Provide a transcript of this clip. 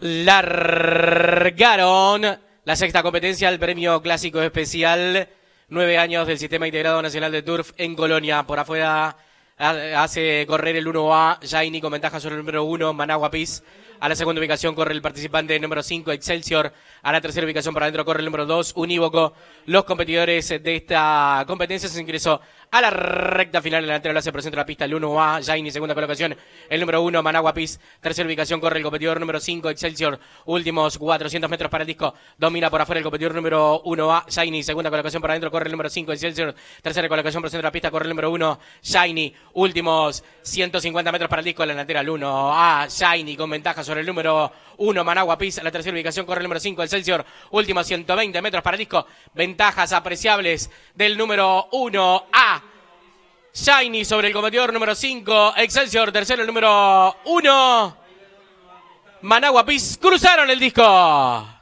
largaron la sexta competencia del premio clásico especial. Nueve años del Sistema Integrado Nacional de Turf en Colonia. Por afuera hace correr el 1A, Jaini con ventaja sobre el número 1, Managua Piz. A la segunda ubicación corre el participante número 5, Excelsior. A la tercera ubicación para adentro corre el número 2, Unívoco. Los competidores de esta competencia se ingresó a la recta final. El delantero se presenta la pista el 1A, Jaini, segunda colocación. El número 1, Managua Piz. Tercera ubicación corre el competidor número 5, Excelsior. Últimos 400 metros para el disco. Domina por afuera el competidor número 1A, Jaini. Segunda colocación para adentro corre el número 5, Excelsior. Tercera colocación presenta la pista corre el número 1, Jaini. Últimos 150 metros para el disco. La delantera el 1A, Jaini con ventaja el número 1, Managua Piz. La tercera ubicación corre el número 5, Excelsior. Últimos 120 metros para disco. Ventajas apreciables del número 1A. Shiny sobre el competidor número 5. Excelsior, tercero el número 1. Managua Piz cruzaron el disco.